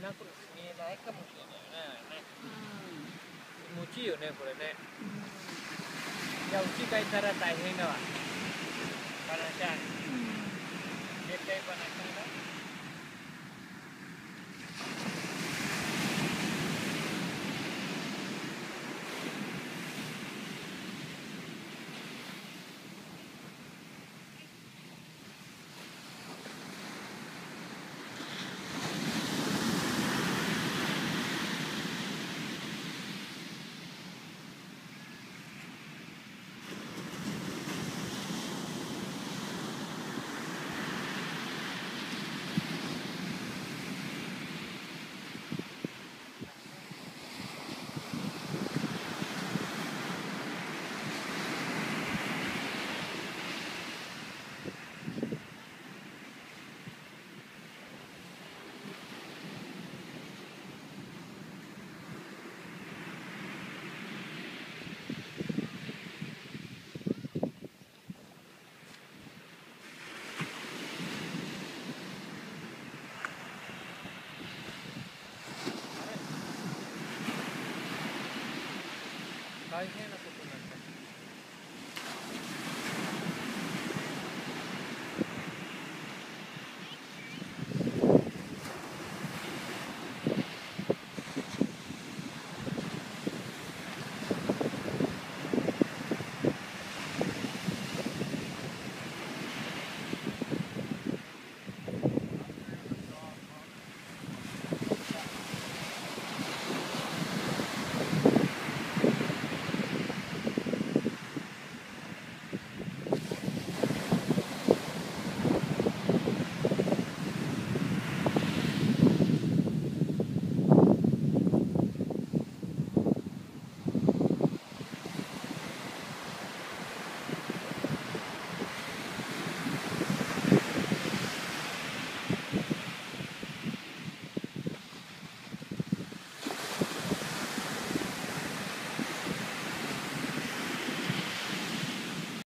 ないかもしれないね。気持ちいいよね、これね。いや、うち帰ったら大変だわ。バナちゃん。絶対バナちゃんだ。Kaya na.